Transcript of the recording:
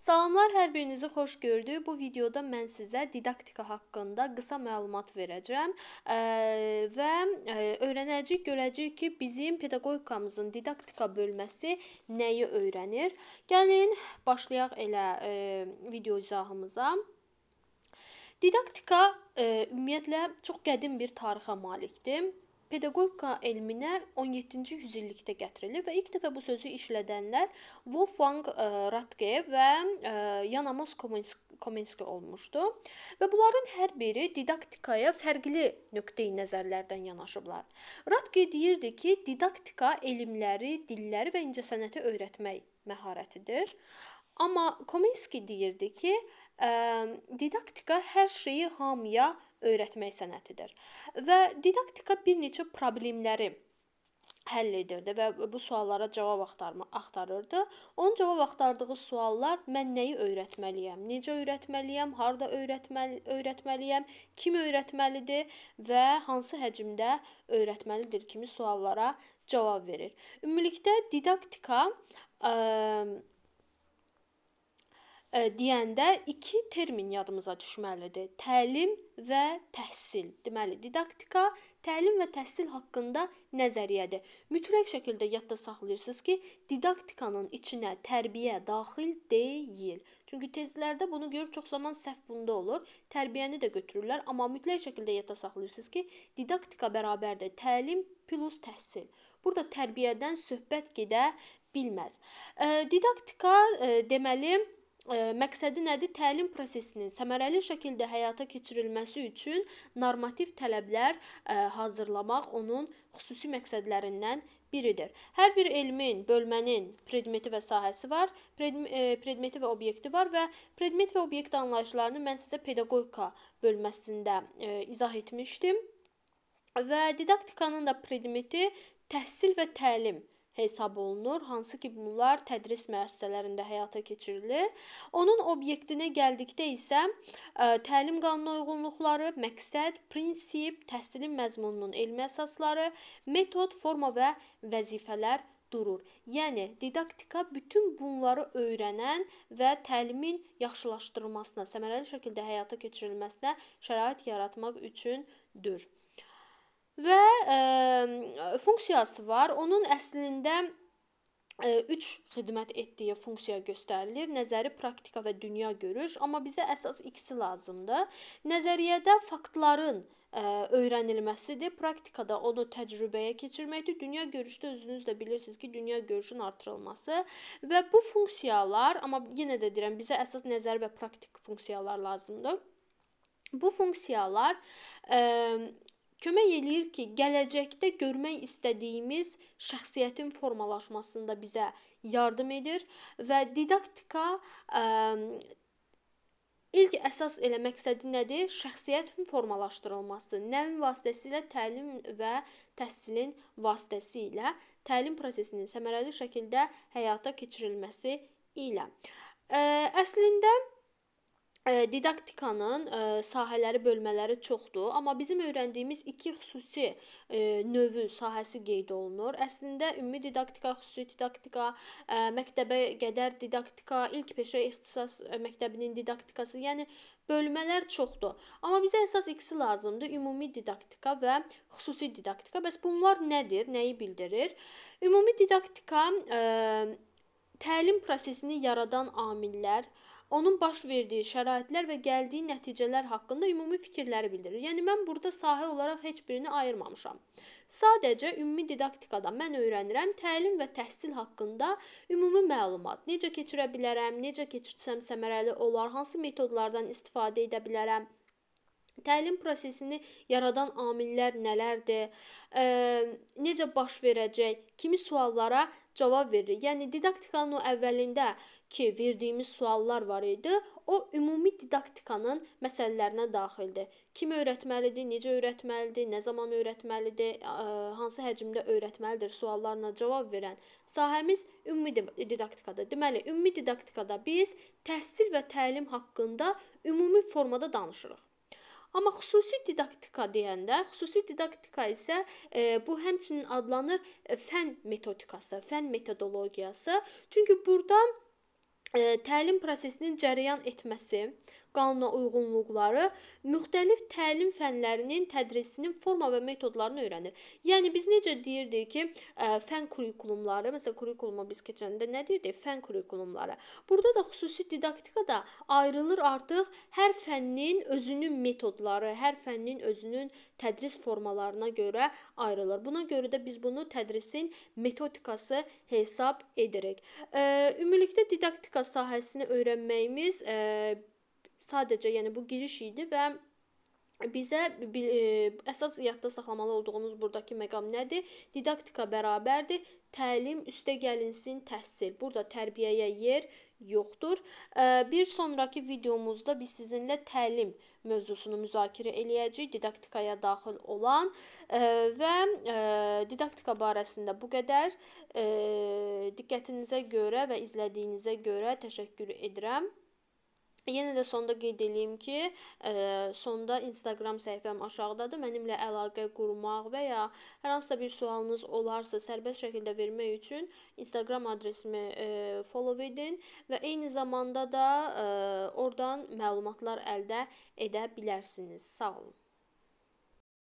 Salamlar, hər birinizi xoş gördük. Bu videoda mən sizə didaktika haqqında qısa məlumat verəcəm. Və öyrənəcəyik, görəcəyik ki, bizim pedaqogikamızın didaktika bölməsi nəyi öyrənir. Gəlin başlayaq elə video izahımıza. Didaktika ümumiyyətlə çox qədim bir tarixə malikdir. Pedaqogika elminə 17-ci yüzillikdə gətirilib və ilk dəfə bu sözü işlədənlər Wolfgang eee, Ratke və eee, Jan Amos Komens Komenski olmuşdu və bunların hər biri didaktikaya fərqli nöqteyi-nəzərlərdən yanaşıblar. Ratke deyirdi ki, didaktika elmləri, dilləri və incəsənəti öyrətmək məharətidir. Amma Komenski deyirdi ki, eee, didaktika hər şeyi hamıya öyrətmək sənətidir. Və didaktika bir neçə problemləri həll edirdi və bu suallara cavab axtarma axtarırdı. Onun cavab axtardığı suallar mən nəyi öyrətməliyəm, necə öyrətməliyəm, harda öyrətməli öyrətməliyəm, kim öyrətməlidir və hansı həcmdə öyrətməlidir kimi suallara cavab verir. Ümumilikdə didaktika eee, deyəndə 2 termin yadımıza düşməlidir. Təlim və təhsil. Deməli, didaktika təlim və təhsil haqqında nəzəriyyədir. Mütləq şəkildə yadda saxlayırsınız ki, didaktikanın içinə tərbiyə daxil deyil. Çünki tezlərdə bunu görüb çox zaman səhv bunda olur. Tərbiyəni də götürürlər, amma mütləq şəkildə yadda saxlayırsınız ki, didaktika bərabərdir təlim plus təhsil. Burada tərbiyədən söhbət gedə bilməz. Eee, didaktika eee, deməli məqsədi nədir? Təlim prosesinin səmərəli şəkildə həyata keçirilməsi üçün normativ tələblər hazırlamaq onun xüsusi məqsədlərindən biridir. Hər bir elmin, bölmənin predmeti və sahəsi var. Predmeti və obyekti var və predmet və obyekt anlayışlarını mən sizə pedaqogika bölməsində izah etmişdim. Və didaktikanın da predmeti təhsil və təlim hesab olunur, hansı ki, bunlar tədris müəssisələrində həyata keçirilir. Onun obyektinə gəldikdə isə eee, təlim qanuna uyğunluqları, məqsəd, prinsip, təhsilin məzmununun elmi əsasları, metod, forma və vəzifələr durur. Yəni didaktika bütün bunları öyrənən və təlimin yaxşılaşdırılmasına, səmərəli şəkildə həyata keçirilməsinə şərait yaratmaq üçündür. Və eee, funksiyası var. Onun əslində eee, 3 xidmət etdiyi funksiya göstərilir. Nəzəri, praktika və dünya görüş. Amma bizə əsas ikisi lazımdır. Nəzəriyyədə faktların eee, öyrənilməsidir. Praktikada onu təcrübəyə keçirməkdir. Dünya görüşdə özünüz də bilirsiniz ki, dünya görüşün artırılması və bu funksiyalar, amma yenə də deyirəm, bizə əsas nəzəri və praktik funksiyalar lazımdır. Bu funksiyalar eee, kömək eləyir ki, gələcəkdə görmək istədiyimiz şəxsiyyətin formalaşmasında bizə yardım edir və didaktika eee, ilk əsas elə məqsədi nədir? Şəxsiyyətin formalaşdırılması. Nəyin vasitəsilə? Təlim və təhsilin vasitəsilə təlim prosesinin səmərəli şəkildə həyata keçirilməsi ilə. Eee, əslində didaktikanın eee, sahələri, bölmələri çoxdur, amma bizim öyrəndiyimiz 2 xüsusi eee, növü, sahəsi qeyd olunur. Əslində ümumi didaktika, xüsusi didaktika, eee, məktəbəqədər didaktika, ilk peşə ixtisas məktəbinin didaktikası, yəni bölmələr çoxdur. Amma bizə əsas ikisi lazımdır: ümumi didaktika və xüsusi didaktika. Bəs bunlar nədir? Nəyi bildirir? Ümumi didaktika təlim prosesini yaradan amillər, onun baş verdiyi şəraitlər və gəldiyi nəticələr haqqında ümumi fikirləri bildirir. Yəni mən burda sahə olaraq heç birini ayırmamışam. Sadəcə ümumi didaktikada mən öyrənirəm təlim və təhsil haqqında ümumi məlumat. Necə keçirə bilərəm, necə keçirsəm səmərəli olar, hansı metodlardan istifadə edə bilərəm, təlim prosesini yaradan amillər nələrdir, eee, necə baş verəcək kimi suallara cavab veririk. Yəni didaktikanın o əvvəlindəki verdiyimiz suallar var idi. O ümumi didaktikanın məsələlərinə daxildir. Kim öyrətməlidir, necə öyrətməlidir, nə zaman öyrətməlidir, hansı həcmdə öyrətməlidir suallarına cavab verən sahəmiz ümumi didaktikadır. Deməli, ümumi didaktikada biz təhsil və təlim haqqında ümumi formada danışırıq. Amma xüsusi didaktika deyəndə, xüsusi didaktika isə eee, bu həmçinin adlanır fənn metodikası, fənn metodologiyası. Çünki burda e, təlim prosesinin cərəyan etməsi, qanuna uyğunluqları müxtəlif təlim fənlərinin tədrisinin forma və metodlarını öyrənir. Yəni biz necə deyirdik ki, fən kurikulumları, məsələn, kurikuluma biz keçəndə nə deyirdik? Fən kurikulumları. Burada da xüsusi didaktikada ayrılır artıq hər fənnin özünün metodları, hər fənnin özünün tədris formalarına görə ayrılır. Buna görə də biz bunu tədrisin metodikası hesab edirik. Ümumilikdə didaktika sahəsini öyrənməyimiz sadəcə yəni bu giriş idi və bizə e, əsas yadda saxlamalı olduğumuz burdakı məqam nədir? Didaktika bərabərdir təlim üstə gəlinsin təhsil. Burada tərbiyəyə yer yoxdur. Bir sonrakı videomuzda biz sizinlə təlim mövzusunu müzakirə eləyəcəyik, didaktikaya daxil olan və didaktika barəsində bu qədər. Diqqətinizə görə və izlədiyinizə görə təşəkkür edirəm. Yenə də sonda qeyd eləyim ki, ə, sonda Instagram səhifəm aşağıdadır. Mənimlə əlaqə qurmaq və ya hər hansısa bir sualınız olarsa sərbəst şəkildə vermək üçün Instagram adresimi ə, follow edin və eyni zamanda da ə, oradan məlumatlar əldə edə bilərsiniz. Sağ olun.